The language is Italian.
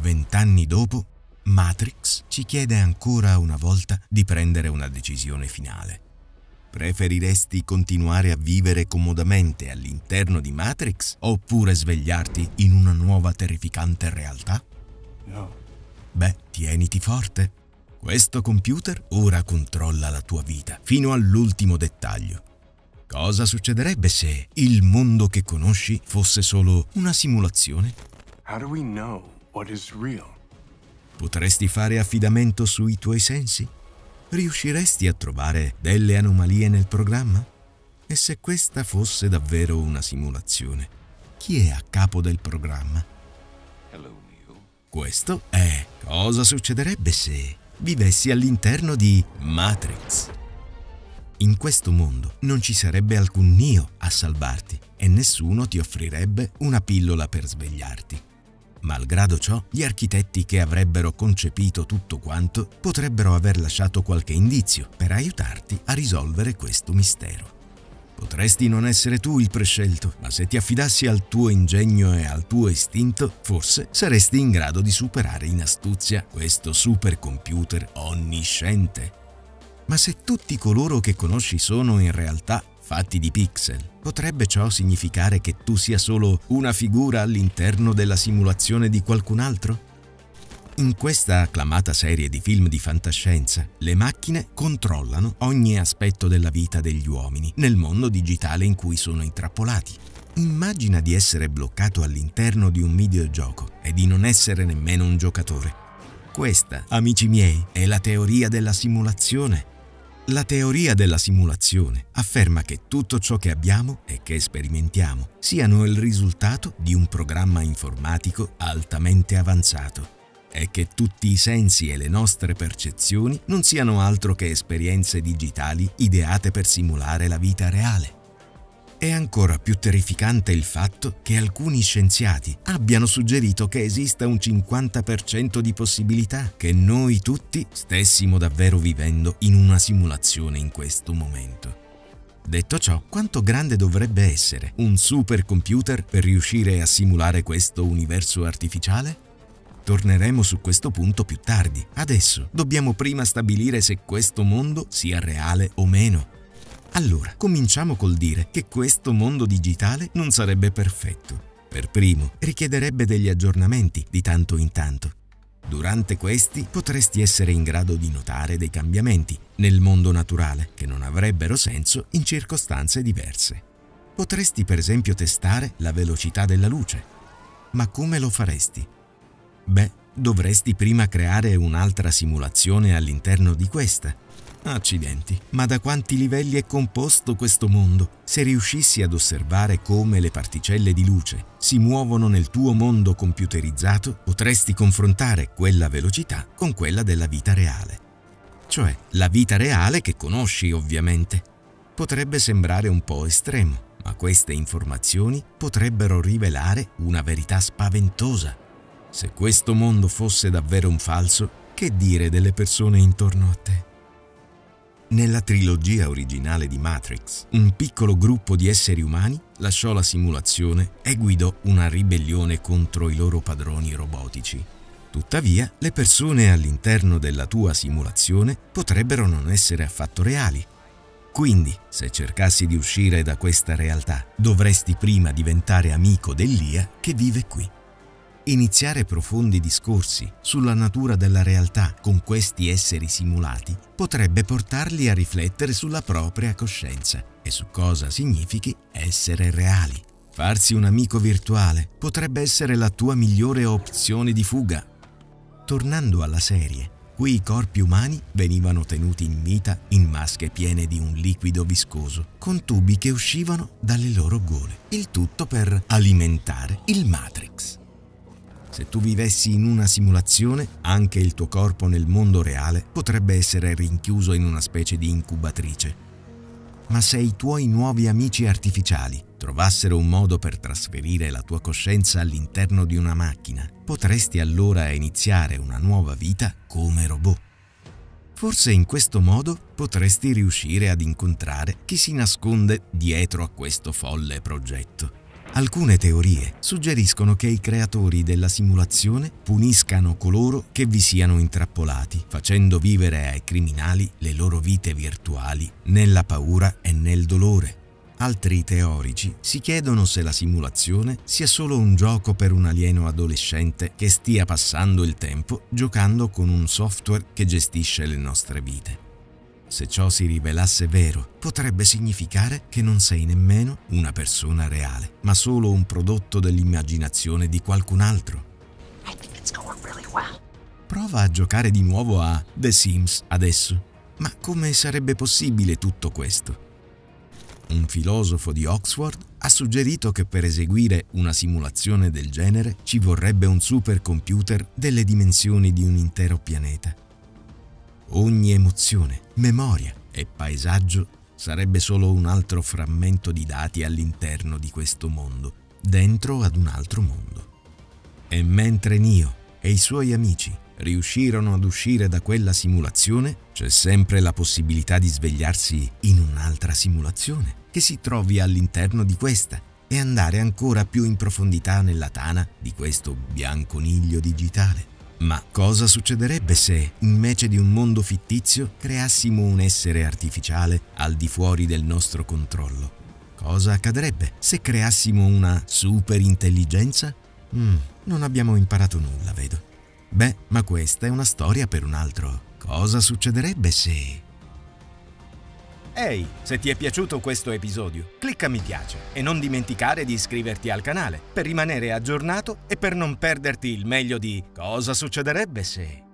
vent'anni dopo, Matrix ci chiede ancora una volta di prendere una decisione finale. Preferiresti continuare a vivere comodamente all'interno di Matrix oppure svegliarti in una nuova terrificante realtà? No. Beh, tieniti forte. Questo computer ora controlla la tua vita fino all'ultimo dettaglio. Cosa succederebbe se il mondo che conosci fosse solo una simulazione? How do we know? Potresti fare affidamento sui tuoi sensi? Riusciresti a trovare delle anomalie nel programma? E se questa fosse davvero una simulazione, chi è a capo del programma? Hello, Neo. Questo è cosa succederebbe se vivessi all'interno di Matrix. In questo mondo non ci sarebbe alcun Neo a salvarti e nessuno ti offrirebbe una pillola per svegliarti. Malgrado ciò, gli architetti che avrebbero concepito tutto quanto potrebbero aver lasciato qualche indizio per aiutarti a risolvere questo mistero. Potresti non essere tu il prescelto, ma se ti affidassi al tuo ingegno e al tuo istinto, forse saresti in grado di superare in astuzia questo supercomputer onnisciente. Ma se tutti coloro che conosci sono in realtà fatti di pixel. Potrebbe ciò significare che tu sia solo una figura all'interno della simulazione di qualcun altro? In questa acclamata serie di film di fantascienza, le macchine controllano ogni aspetto della vita degli uomini nel mondo digitale in cui sono intrappolati. Immagina di essere bloccato all'interno di un videogioco e di non essere nemmeno un giocatore. Questa, amici miei, è la teoria della simulazione la teoria della simulazione afferma che tutto ciò che abbiamo e che sperimentiamo siano il risultato di un programma informatico altamente avanzato e che tutti i sensi e le nostre percezioni non siano altro che esperienze digitali ideate per simulare la vita reale. È ancora più terrificante il fatto che alcuni scienziati abbiano suggerito che esista un 50% di possibilità che noi tutti stessimo davvero vivendo in una simulazione in questo momento. Detto ciò, quanto grande dovrebbe essere un supercomputer per riuscire a simulare questo universo artificiale? Torneremo su questo punto più tardi. Adesso dobbiamo prima stabilire se questo mondo sia reale o meno. Allora, cominciamo col dire che questo mondo digitale non sarebbe perfetto. Per primo, richiederebbe degli aggiornamenti di tanto in tanto. Durante questi potresti essere in grado di notare dei cambiamenti nel mondo naturale che non avrebbero senso in circostanze diverse. Potresti per esempio testare la velocità della luce. Ma come lo faresti? Beh, dovresti prima creare un'altra simulazione all'interno di questa Accidenti, ma da quanti livelli è composto questo mondo? Se riuscissi ad osservare come le particelle di luce si muovono nel tuo mondo computerizzato, potresti confrontare quella velocità con quella della vita reale. Cioè, la vita reale che conosci ovviamente. Potrebbe sembrare un po' estremo, ma queste informazioni potrebbero rivelare una verità spaventosa. Se questo mondo fosse davvero un falso, che dire delle persone intorno a te? Nella trilogia originale di Matrix, un piccolo gruppo di esseri umani lasciò la simulazione e guidò una ribellione contro i loro padroni robotici. Tuttavia, le persone all'interno della tua simulazione potrebbero non essere affatto reali. Quindi, se cercassi di uscire da questa realtà, dovresti prima diventare amico dell'IA che vive qui. Iniziare profondi discorsi sulla natura della realtà con questi esseri simulati potrebbe portarli a riflettere sulla propria coscienza e su cosa significhi essere reali. Farsi un amico virtuale potrebbe essere la tua migliore opzione di fuga. Tornando alla serie, qui i corpi umani venivano tenuti in vita in masche piene di un liquido viscoso, con tubi che uscivano dalle loro gole, il tutto per alimentare il Matrix. Se tu vivessi in una simulazione, anche il tuo corpo nel mondo reale potrebbe essere rinchiuso in una specie di incubatrice. Ma se i tuoi nuovi amici artificiali trovassero un modo per trasferire la tua coscienza all'interno di una macchina, potresti allora iniziare una nuova vita come robot. Forse in questo modo potresti riuscire ad incontrare chi si nasconde dietro a questo folle progetto Alcune teorie suggeriscono che i creatori della simulazione puniscano coloro che vi siano intrappolati, facendo vivere ai criminali le loro vite virtuali nella paura e nel dolore. Altri teorici si chiedono se la simulazione sia solo un gioco per un alieno adolescente che stia passando il tempo giocando con un software che gestisce le nostre vite. Se ciò si rivelasse vero, potrebbe significare che non sei nemmeno una persona reale, ma solo un prodotto dell'immaginazione di qualcun altro. Prova a giocare di nuovo a The Sims adesso. Ma come sarebbe possibile tutto questo? Un filosofo di Oxford ha suggerito che per eseguire una simulazione del genere ci vorrebbe un supercomputer delle dimensioni di un intero pianeta. Ogni emozione, memoria e paesaggio sarebbe solo un altro frammento di dati all'interno di questo mondo, dentro ad un altro mondo. E mentre Nio e i suoi amici riuscirono ad uscire da quella simulazione, c'è sempre la possibilità di svegliarsi in un'altra simulazione che si trovi all'interno di questa e andare ancora più in profondità nella tana di questo bianconiglio digitale. Ma cosa succederebbe se, invece di un mondo fittizio, creassimo un essere artificiale al di fuori del nostro controllo? Cosa accadrebbe se creassimo una superintelligenza? Mm, non abbiamo imparato nulla, vedo. Beh, ma questa è una storia per un altro. Cosa succederebbe se... Ehi, se ti è piaciuto questo episodio, clicca mi piace e non dimenticare di iscriverti al canale per rimanere aggiornato e per non perderti il meglio di Cosa succederebbe se...